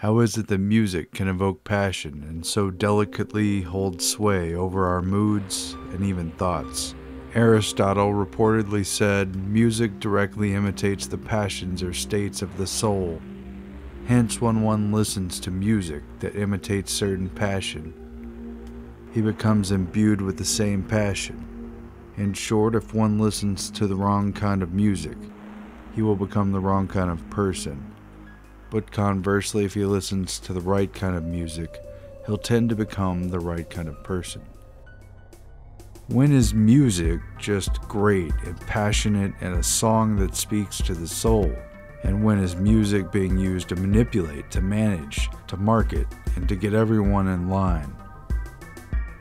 How is it that music can evoke passion and so delicately hold sway over our moods and even thoughts? Aristotle reportedly said music directly imitates the passions or states of the soul. Hence, when one listens to music that imitates certain passion, he becomes imbued with the same passion. In short, if one listens to the wrong kind of music, he will become the wrong kind of person. But conversely, if he listens to the right kind of music, he'll tend to become the right kind of person. When is music just great and passionate and a song that speaks to the soul? And when is music being used to manipulate, to manage, to market, and to get everyone in line?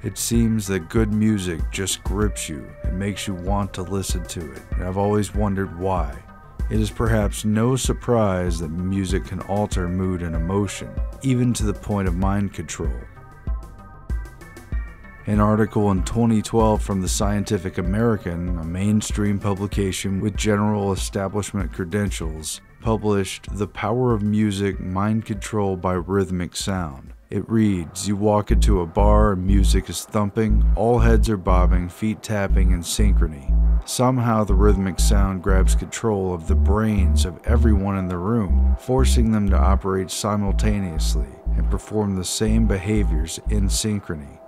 It seems that good music just grips you and makes you want to listen to it, and I've always wondered why. It is perhaps no surprise that music can alter mood and emotion, even to the point of mind control. An article in 2012 from the Scientific American, a mainstream publication with general establishment credentials, published The Power of Music Mind Control by Rhythmic Sound. It reads You walk into a bar music is thumping, all heads are bobbing, feet tapping in synchrony. Somehow the rhythmic sound grabs control of the brains of everyone in the room, forcing them to operate simultaneously and perform the same behaviors in synchrony.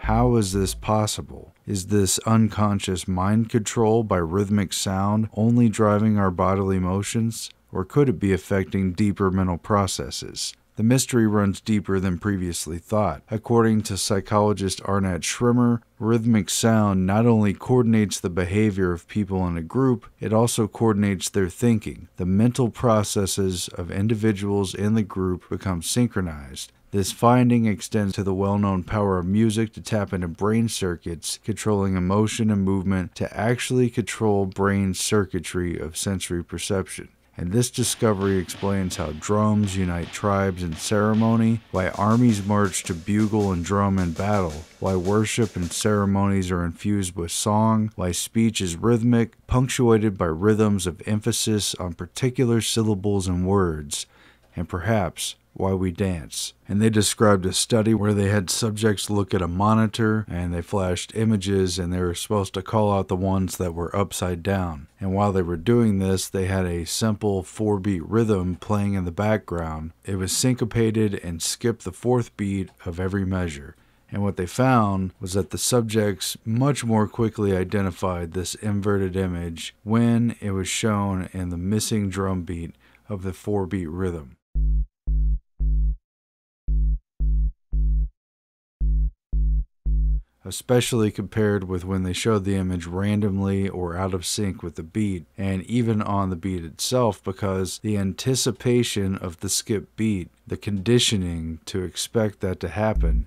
How is this possible? Is this unconscious mind control by rhythmic sound only driving our bodily motions? Or could it be affecting deeper mental processes? The mystery runs deeper than previously thought. According to psychologist Annett Schirmer, rhythmic sound not only coordinates the behavior of people in a group, it also coordinates their thinking. The mental processes of individuals in the group become synchronized, this finding extends to the well known power of music to tap into brain circuits controlling emotion and movement to actually control brain circuitry of sensory perception. And this discovery explains how drums unite tribes in ceremony, why armies march to bugle and drum in battle, why worship and ceremonies are infused with song, why speech is rhythmic, punctuated by rhythms of emphasis on particular syllables and words, and perhaps why we dance. And they described a study where they had subjects look at a monitor and they flashed images and they were supposed to call out the ones that were upside down. And while they were doing this, they had a simple four beat rhythm playing in the background. It was syncopated and skipped the fourth beat of every measure. And what they found was that the subjects much more quickly identified this inverted image when it was shown in the missing drum beat of the four beat rhythm. Especially compared with when they showed the image randomly or out of sync with the beat, and even on the beat itself, because the anticipation of the skip beat, the conditioning to expect that to happen,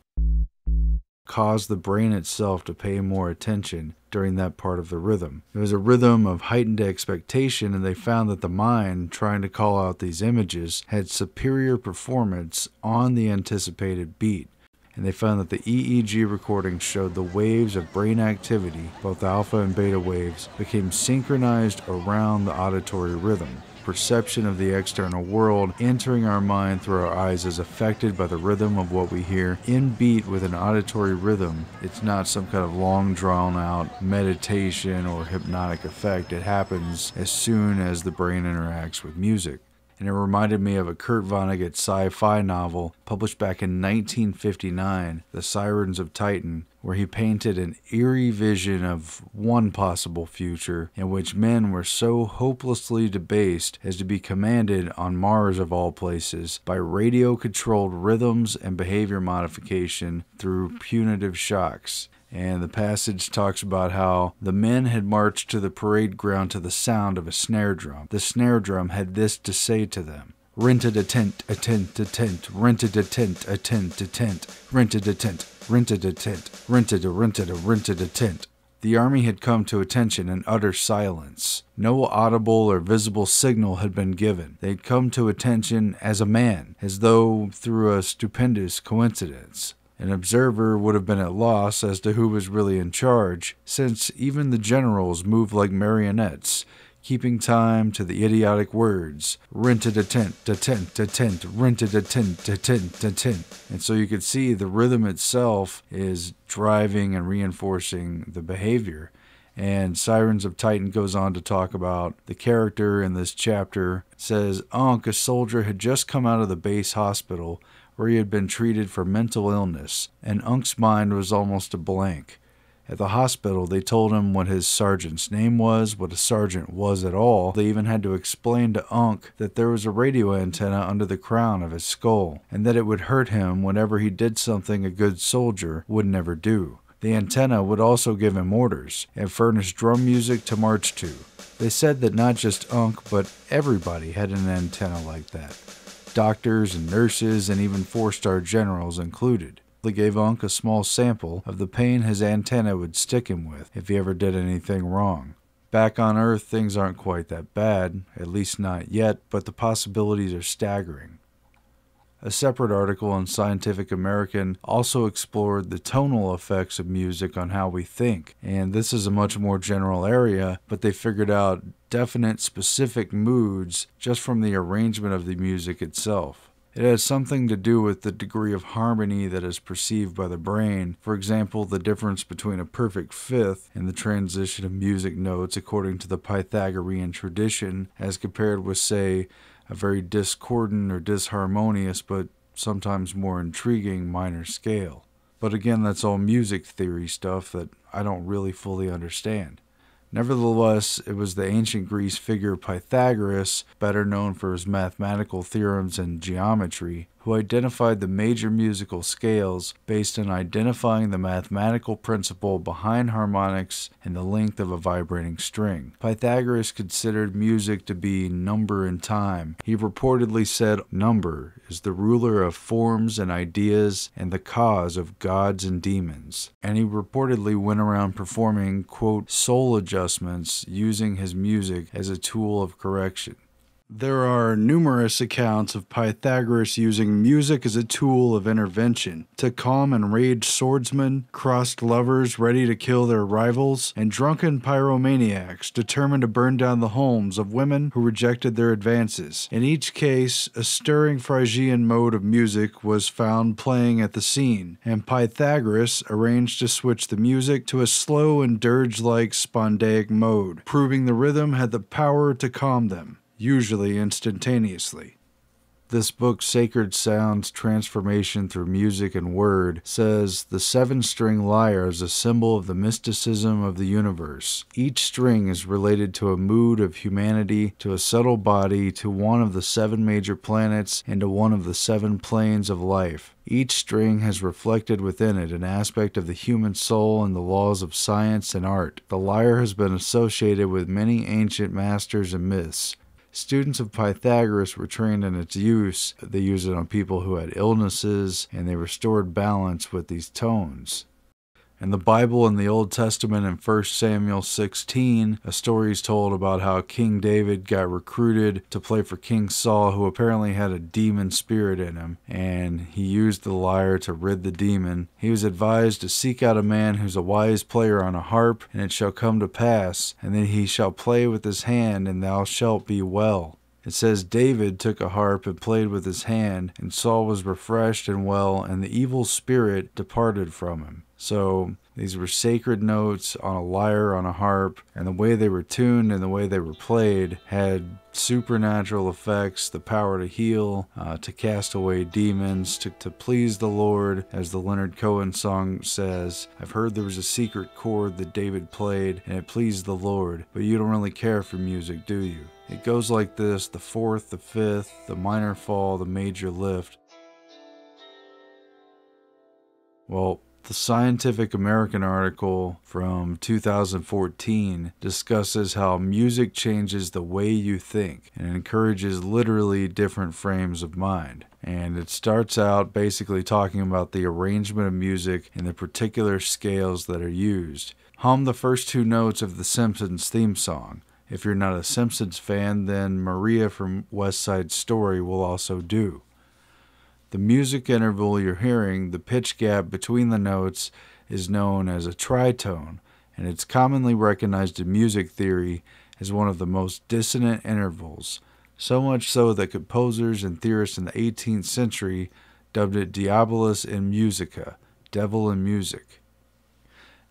caused the brain itself to pay more attention during that part of the rhythm. It was a rhythm of heightened expectation, and they found that the mind, trying to call out these images, had superior performance on the anticipated beat and they found that the EEG recordings showed the waves of brain activity, both alpha and beta waves, became synchronized around the auditory rhythm. Perception of the external world entering our mind through our eyes is affected by the rhythm of what we hear. In beat with an auditory rhythm, it's not some kind of long drawn out meditation or hypnotic effect. It happens as soon as the brain interacts with music and it reminded me of a Kurt Vonnegut sci fi novel published back in 1959, The Sirens of Titan, where he painted an eerie vision of one possible future in which men were so hopelessly debased as to be commanded on Mars of all places by radio controlled rhythms and behavior modification through punitive shocks. And the passage talks about how the men had marched to the parade ground to the sound of a snare drum. The snare drum had this to say to them rented a tent, a tent, a tent, rented a tent, a tent, a tent, rented a tent, rented a tent, rented a rented a rented a tent. The army had come to attention in utter silence. No audible or visible signal had been given. They had come to attention as a man, as though through a stupendous coincidence. An observer would have been at loss as to who was really in charge, since even the generals moved like marionettes, keeping time to the idiotic words rented a tent, a tent, a tent, rented a tent, a tent, a tent. And so you could see the rhythm itself is driving and reinforcing the behavior. And Sirens of Titan goes on to talk about the character in this chapter says Unk, a soldier, had just come out of the base hospital where he had been treated for mental illness, and Unk's mind was almost a blank. At the hospital, they told him what his sergeant's name was, what a sergeant was at all. They even had to explain to Unk that there was a radio antenna under the crown of his skull, and that it would hurt him whenever he did something a good soldier would never do. The antenna would also give him orders and furnish drum music to march to. They said that not just Unk, but everybody had an antenna like that. Doctors and nurses and even four-star generals included. They gave Unk a small sample of the pain his antenna would stick him with if he ever did anything wrong. Back on Earth, things aren't quite that bad, at least not yet, but the possibilities are staggering. A separate article in Scientific American also explored the tonal effects of music on how we think, and this is a much more general area, but they figured out definite specific moods just from the arrangement of the music itself. It has something to do with the degree of harmony that is perceived by the brain. For example, the difference between a perfect fifth and the transition of music notes according to the Pythagorean tradition, as compared with, say, a very discordant or disharmonious but sometimes more intriguing minor scale. But again, that's all music theory stuff that I don't really fully understand. Nevertheless, it was the ancient Greece figure Pythagoras, better known for his mathematical theorems and geometry, who identified the major musical scales based on identifying the mathematical principle behind harmonics and the length of a vibrating string. Pythagoras considered music to be number and time. He reportedly said number is the ruler of forms and ideas and the cause of gods and demons. And he reportedly went around performing, quote, soul adjustments using his music as a tool of correction. There are numerous accounts of Pythagoras using music as a tool of intervention to calm enraged swordsmen, crossed lovers ready to kill their rivals, and drunken pyromaniacs determined to burn down the homes of women who rejected their advances. In each case, a stirring Phrygian mode of music was found playing at the scene, and Pythagoras arranged to switch the music to a slow and dirge like spondaic mode, proving the rhythm had the power to calm them usually instantaneously. This book, Sacred Sounds Transformation Through Music and Word, says the seven string lyre is a symbol of the mysticism of the universe. Each string is related to a mood of humanity, to a subtle body, to one of the seven major planets, and to one of the seven planes of life. Each string has reflected within it an aspect of the human soul and the laws of science and art. The lyre has been associated with many ancient masters and myths. Students of Pythagoras were trained in its use. They used it on people who had illnesses, and they restored balance with these tones. In the Bible in the Old Testament in 1 Samuel 16, a story is told about how King David got recruited to play for King Saul, who apparently had a demon spirit in him, and he used the lyre to rid the demon. He was advised to seek out a man who's a wise player on a harp, and it shall come to pass, and then he shall play with his hand, and thou shalt be well. It says David took a harp and played with his hand, and Saul was refreshed and well, and the evil spirit departed from him. So these were sacred notes on a lyre, on a harp, and the way they were tuned and the way they were played had supernatural effects, the power to heal, uh, to cast away demons, to, to please the Lord. As the Leonard Cohen song says, I've heard there was a secret chord that David played and it pleased the Lord, but you don't really care for music, do you? It goes like this the fourth, the fifth, the minor fall, the major lift. Well, the Scientific American article from 2014 discusses how music changes the way you think and encourages literally different frames of mind. And it starts out basically talking about the arrangement of music and the particular scales that are used. Hum the first two notes of the Simpsons theme song. If you're not a Simpsons fan, then Maria from West Side Story will also do. The music interval you're hearing, the pitch gap between the notes, is known as a tritone, and it's commonly recognized in music theory as one of the most dissonant intervals, so much so that composers and theorists in the 18th century dubbed it Diabolus in Musica, Devil in Music.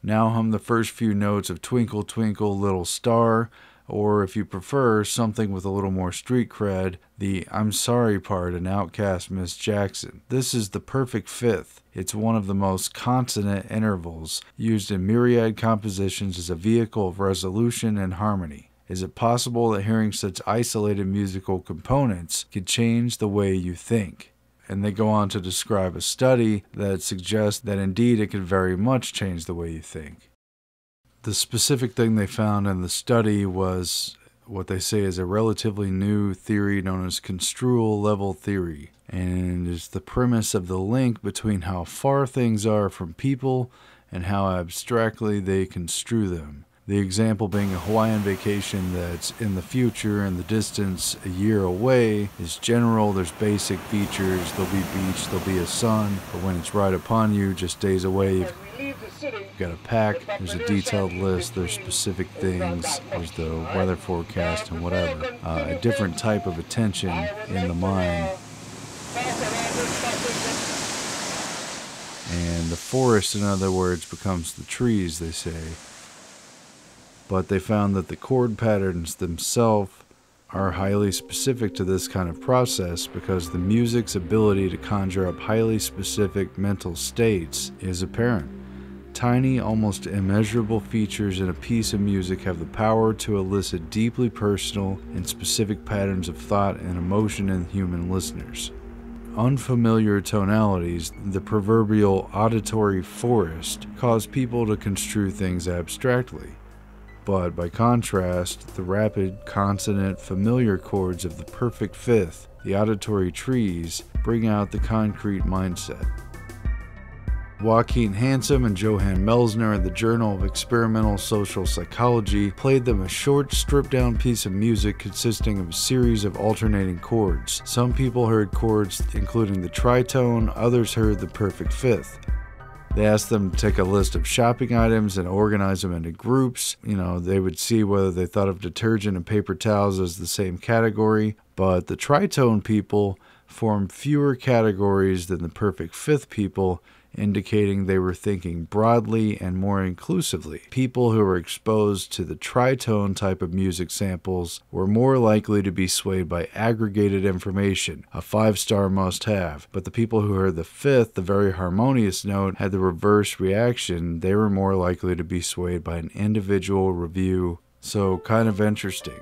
Now hum the first few notes of Twinkle Twinkle Little Star, or if you prefer something with a little more street cred, the I'm sorry part in OutKast Miss Jackson. This is the perfect fifth. It's one of the most consonant intervals used in myriad compositions as a vehicle of resolution and harmony. Is it possible that hearing such isolated musical components could change the way you think? And they go on to describe a study that suggests that indeed it could very much change the way you think. The specific thing they found in the study was what they say is a relatively new theory known as construal level theory, and is the premise of the link between how far things are from people and how abstractly they construe them. The example being a Hawaiian vacation that's in the future and the distance a year away is general. There's basic features. There'll be beach, there'll be a sun, but when it's right upon you, just days away, got a pack. There's a detailed list. There's specific things. There's the weather forecast and whatever. Uh, a different type of attention in the mind. And the forest, in other words, becomes the trees, they say but they found that the chord patterns themselves are highly specific to this kind of process because the music's ability to conjure up highly specific mental states is apparent. Tiny, almost immeasurable features in a piece of music have the power to elicit deeply personal and specific patterns of thought and emotion in human listeners. Unfamiliar tonalities, the proverbial auditory forest, cause people to construe things abstractly but by contrast, the rapid, consonant, familiar chords of the perfect fifth, the auditory trees, bring out the concrete mindset. Jochim Hansen and Johann Melzer in the Journal of Experimental Social Psychology played them a short, stripped down piece of music consisting of a series of alternating chords. Some people heard chords including the tritone, others heard the perfect fifth. They asked them to take a list of shopping items and organize them into groups. You know, they would see whether they thought of detergent and paper towels as the same category. But the tritone people formed fewer categories than the perfect fifth people indicating they were thinking broadly and more inclusively. People who were exposed to the tritone type of music samples were more likely to be swayed by aggregated information, a five star must have. But the people who heard the fifth, the very harmonious note, had the reverse reaction. They were more likely to be swayed by an individual review. So, kind of interesting.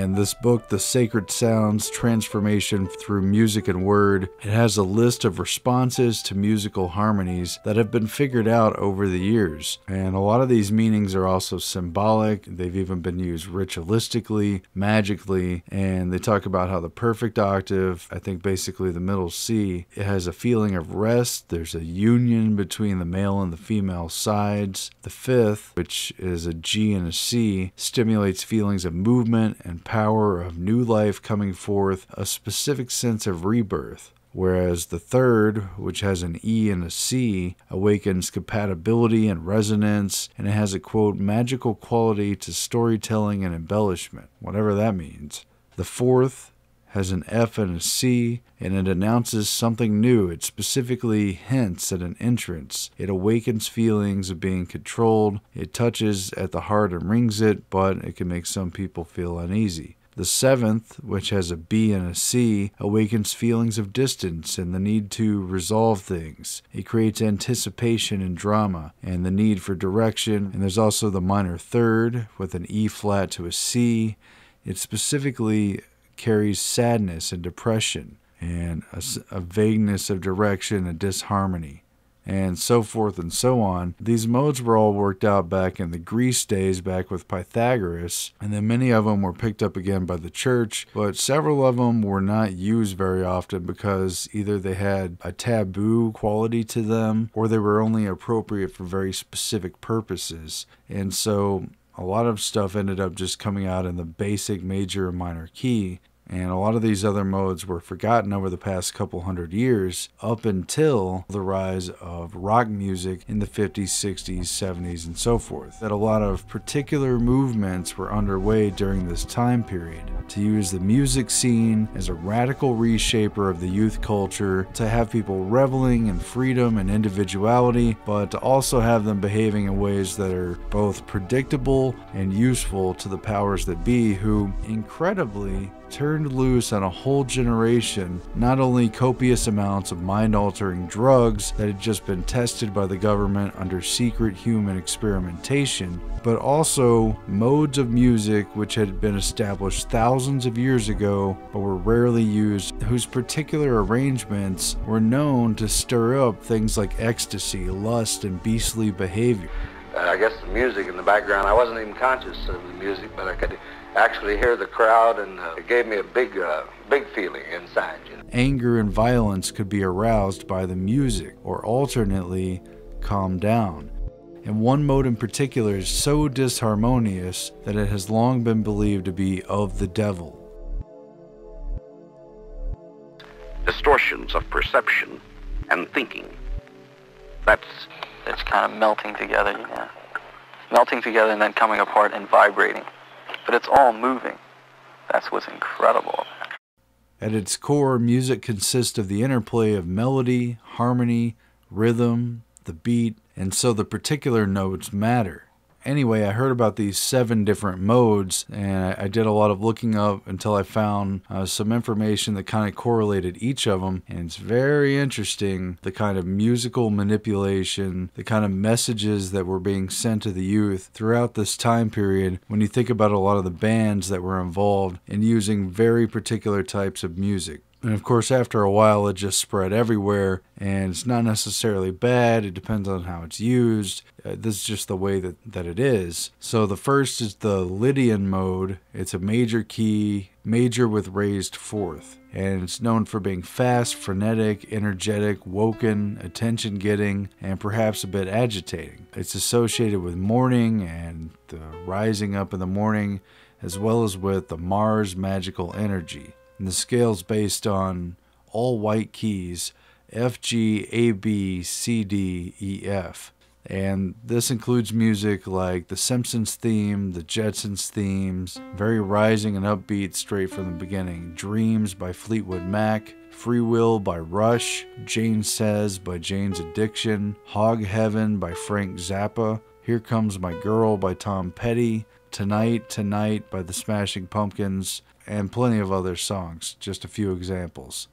And this book, The Sacred Sounds Transformation Through Music and Word, it has a list of responses to musical harmonies that have been figured out over the years. And a lot of these meanings are also symbolic. They've even been used ritualistically, magically, and they talk about how the perfect octave, I think basically the middle C, it has a feeling of rest. There's a union between the male and the female sides. The fifth, which is a G and a C, stimulates feelings of movement and power of new life coming forth, a specific sense of rebirth. Whereas the third, which has an E and a C, awakens compatibility and resonance, and it has a quote, magical quality to storytelling and embellishment, whatever that means. The fourth has an F and a C, and it announces something new. It specifically hints at an entrance. It awakens feelings of being controlled. It touches at the heart and rings it, but it can make some people feel uneasy. The seventh, which has a B and a C, awakens feelings of distance and the need to resolve things. It creates anticipation and drama and the need for direction. And there's also the minor third with an E flat to a C. It specifically carries sadness and depression and a, a, vagueness of direction, a disharmony, and so forth and so on. These modes were all worked out back in the Greece days, back with Pythagoras, and then many of them were picked up again by the church, but several of them were not used very often because either they had a taboo quality to them or they were only appropriate for very specific purposes. And so a lot of stuff ended up just coming out in the basic major and minor key And a lot of these other modes were forgotten over the past couple hundred years up until the rise of rock music in the 50s, 60s, 70s, and so forth. That a lot of particular movements were underway during this time period to use the music scene as a radical reshaper of the youth culture, to have people reveling in freedom and individuality, but to also have them behaving in ways that are both predictable and useful to the powers that be, who incredibly turned loose on a whole generation not only copious amounts of mind altering drugs that had just been tested by the government under secret human experimentation, but also modes of music which had been established thousands of years ago but were rarely used, whose particular arrangements were known to stir up things like ecstasy, lust, and beastly behavior. Uh, I guess the music in the background, I wasn't even conscious of the music, but I could actually hear the crowd, and uh, it gave me a big, uh, big feeling inside. You know? Anger and violence could be aroused by the music, or alternately, calm down. And one mode in particular is so disharmonious that it has long been believed to be of the devil. Distortions of perception and thinking. That's it's kind of melting together, you know. Melting together and then coming apart and vibrating but it's all moving. That's what's incredible. At its core, music consists of the interplay of melody, harmony, rhythm, the beat, and so the particular notes matter anyway, I heard about these seven different modes, and I, did a lot of looking up until I found uh, some information that kind of correlated each of them. And it's very interesting the kind of musical manipulation, the kind of messages that were being sent to the youth throughout this time period when you think about a lot of the bands that were involved in using very particular types of music. And of course, after a while, it just spread everywhere, and it's not necessarily bad. It depends on how it's used. Uh, this is just the way that, that it is. So, the first is the Lydian mode. It's a major key, major with raised fourth, and it's known for being fast, frenetic, energetic, woken, attention getting, and perhaps a bit agitating. It's associated with morning and the rising up in the morning, as well as with the Mars magical energy and the scale's based on all white keys F, G, A, B, C, D, E, F. And this includes music like the Simpsons theme, the Jetsons themes, very rising and upbeat straight from the beginning. Dreams by Fleetwood Mac, Free Will by Rush, Jane Says by Jane's Addiction, Hog Heaven by Frank Zappa, Here Comes My Girl by Tom Petty, Tonight, Tonight by the Smashing Pumpkins, and plenty of other songs, just a few examples.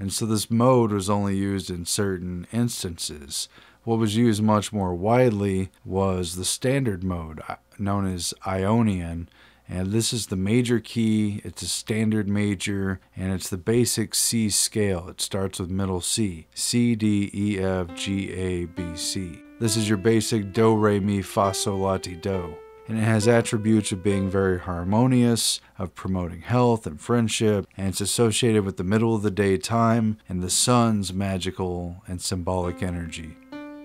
And so this mode was only used in certain instances. What was used much more widely was the standard mode, uh, known as Ionian. And this is the major key, it's a standard major, and it's the basic C scale. It starts with middle C C, D, E, F, G, A, B, C. This is your basic Do, Re, Mi, Fa, Sol, La, Ti, Do and it has attributes of being very harmonious, of promoting health and friendship, and it's associated with the middle of the day time and the sun's magical and symbolic energy.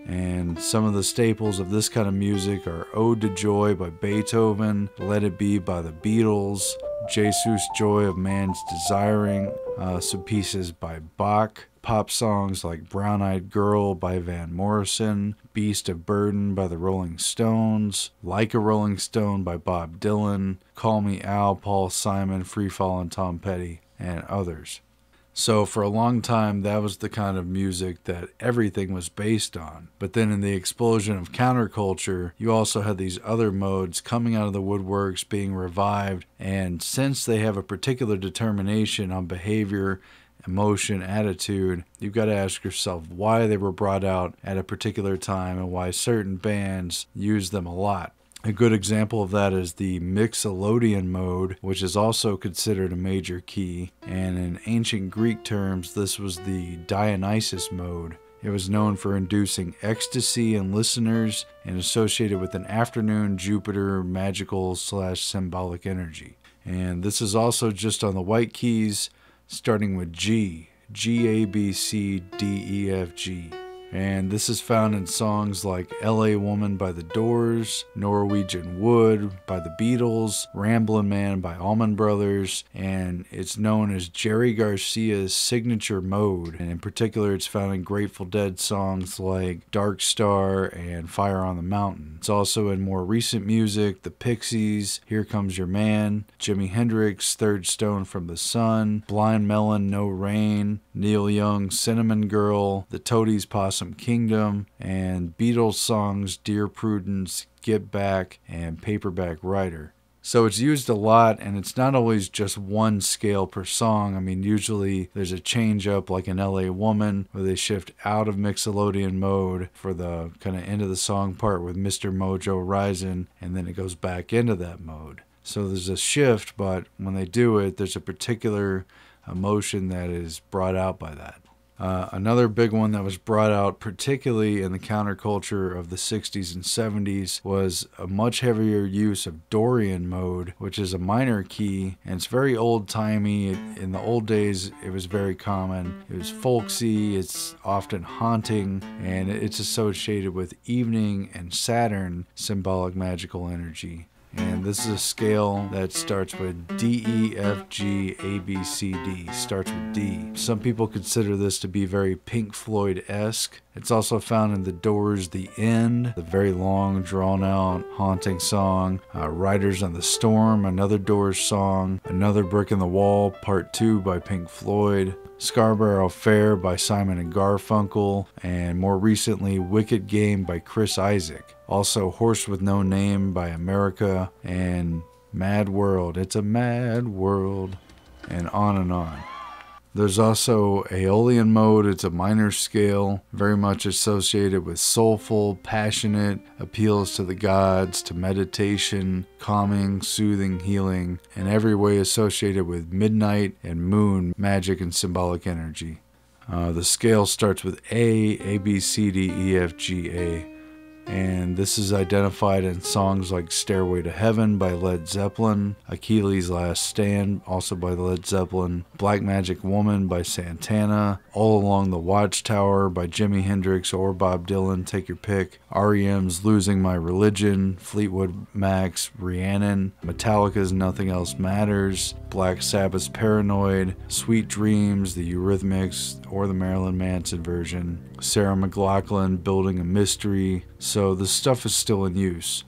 And some of the staples of this kind of music are Ode to Joy by Beethoven, Let It Be by the Beatles, Jesus Joy of Man's Desiring, uh, some pieces by Bach, pop songs like Brown Eyed Girl by Van Morrison, Beast of Burden by the Rolling Stones, Like a Rolling Stone by Bob Dylan, Call Me Al, Paul Simon, Free Fall, and Tom Petty, and others. So, for a long time, that was the kind of music that everything was based on. But then, in the explosion of counterculture, you also had these other modes coming out of the woodworks, being revived. And since they have a particular determination on behavior emotion, attitude, you've got to ask yourself why they were brought out at a particular time and why certain bands use them a lot. A good example of that is the Mixolydian mode, which is also considered a major key, and in ancient Greek terms, this was the Dionysus mode. It was known for inducing ecstasy in listeners and associated with an afternoon Jupiter magical slash symbolic energy. And this is also just on the white keys, starting with G, G, A, B, C, D, E, F, G. And this is found in songs like LA Woman by The Doors, Norwegian Wood by The Beatles, Ramblin' Man by Allman Brothers, and it's known as Jerry Garcia's signature mode. And in particular, it's found in Grateful Dead songs like Dark Star and Fire on the Mountain. It's also in more recent music, The Pixies, Here Comes Your Man, Jimi Hendrix, Third Stone from the Sun, Blind Melon, No Rain, Neil Young, Cinnamon Girl, The Toadies Possum Kingdom, and Beatles songs Dear Prudence, Get Back, and Paperback Writer. So it's used a lot, and it's not always just one scale per song. I mean, usually there's a change up, like in LA Woman, where they shift out of Mixolydian mode for the kind of end of the song part with Mr. Mojo rising, and then it goes back into that mode. So there's a shift, but when they do it, there's a particular emotion that is brought out by that. Uh, another big one that was brought out, particularly in the counterculture of the 60s and 70s, was a much heavier use of Dorian mode, which is a minor key, and it's very old timey. In the old days, it was very common. It was folksy, it's often haunting, and it's associated with evening and Saturn symbolic magical energy. And this is a scale that starts with D, E, F, G, A, B, C, D. Starts with D. Some people consider this to be very Pink Floyd esque. It's also found in The Doors' The End, the very long, drawn out, haunting song. Uh, Riders on the Storm, another Doors song. Another Brick in the Wall, Part 2 by Pink Floyd. Scarborough Fair by Simon and Garfunkel, and more recently, Wicked Game by Chris Isaak. Also, Horse with No Name by America, and Mad World. It's a mad world, and on and on. There's also Aeolian mode, it's a minor scale, very much associated with soulful, passionate appeals to the gods, to meditation, calming, soothing, healing, and every way associated with midnight and moon magic and symbolic energy. Uh, the scale starts with A, A, B, C, D, E, F, G, A and this is identified in songs like Stairway to Heaven by Led Zeppelin, Achilles' Last Stand, also by Led Zeppelin, Black Magic Woman by Santana, All Along the Watchtower by Jimi Hendrix or Bob Dylan, take your pick, REM's Losing My Religion, Fleetwood Mac's Rhiannon, Metallica's Nothing Else Matters, Black Sabbath's Paranoid, Sweet Dreams, the Eurythmics, or the Marilyn Manson version, Sarah McLachlan Building a Mystery, so the stuff is still in use.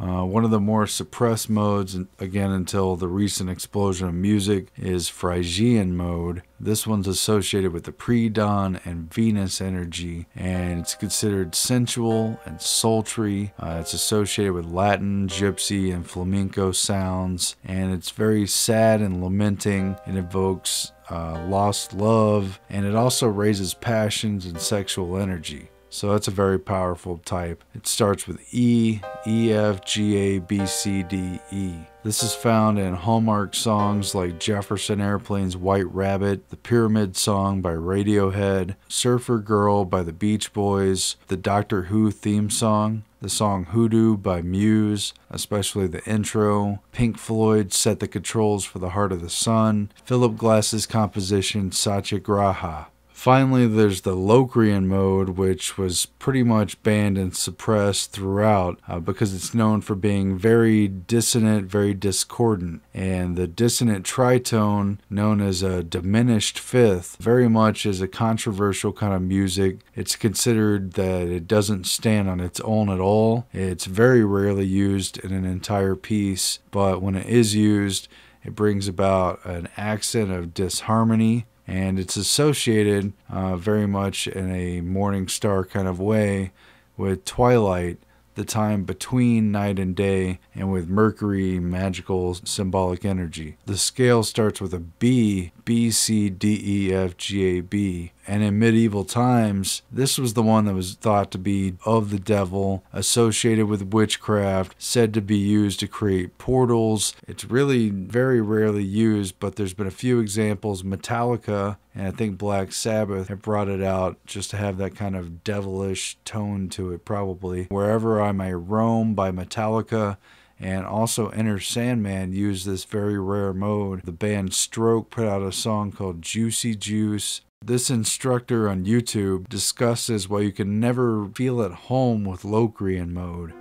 Uh, one of the more suppressed modes, again until the recent explosion of music, is Phrygian mode. This one's associated with the pre dawn and Venus energy, and it's considered sensual and sultry. Uh, it's associated with Latin, gypsy, and flamenco sounds, and it's very sad and lamenting. It evokes uh, lost love, and it also raises passions and sexual energy. So that's a very powerful type. It starts with E, E, F, G, A, B, C, D, E. This is found in Hallmark songs like Jefferson Airplane's White Rabbit, the Pyramid Song by Radiohead, Surfer Girl by the Beach Boys, the Doctor Who theme song, the song Hoodoo by Muse, especially the intro, Pink Floyd Set the Controls for the Heart of the Sun, Philip Glass's composition Satyagraha. Finally, there's the Locrian mode, which was pretty much banned and suppressed throughout uh, because it's known for being very dissonant, very discordant. And the dissonant tritone, known as a diminished fifth, very much is a controversial kind of music. It's considered that it doesn't stand on its own at all. It's very rarely used in an entire piece, but when it is used, it brings about an accent of disharmony and it's associated uh, very much in a morning star kind of way with twilight the time between night and day, and with Mercury, magical symbolic energy. The scale starts with a B, B, C, D, E, F, G, A, B. And in medieval times, this was the one that was thought to be of the devil, associated with witchcraft, said to be used to create portals. It's really very rarely used, but there's been a few examples. Metallica and I think Black Sabbath have brought it out just to have that kind of devilish tone to it, probably. Wherever I May Roam by Metallica and also Enter Sandman used this very rare mode. The band Stroke put out a song called Juicy Juice. This instructor on YouTube discusses why you can never feel at home with Locrian mode.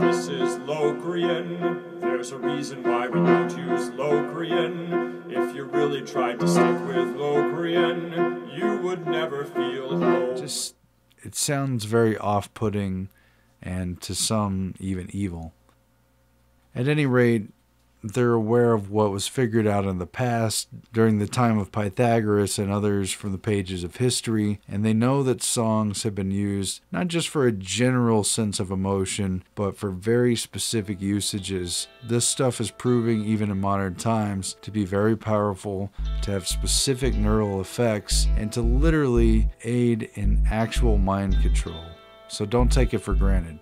This is Locrian. There's a reason why we don't use Locrian. If you really tried to stick with Locrian, you would never feel home. Just, it sounds very off putting and to some even evil. At any rate, they're aware of what was figured out in the past during the time of Pythagoras and others from the pages of history, and they know that songs have been used not just for a general sense of emotion, but for very specific usages. This stuff is proving, even in modern times, to be very powerful, to have specific neural effects, and to literally aid in actual mind control. So don't take it for granted.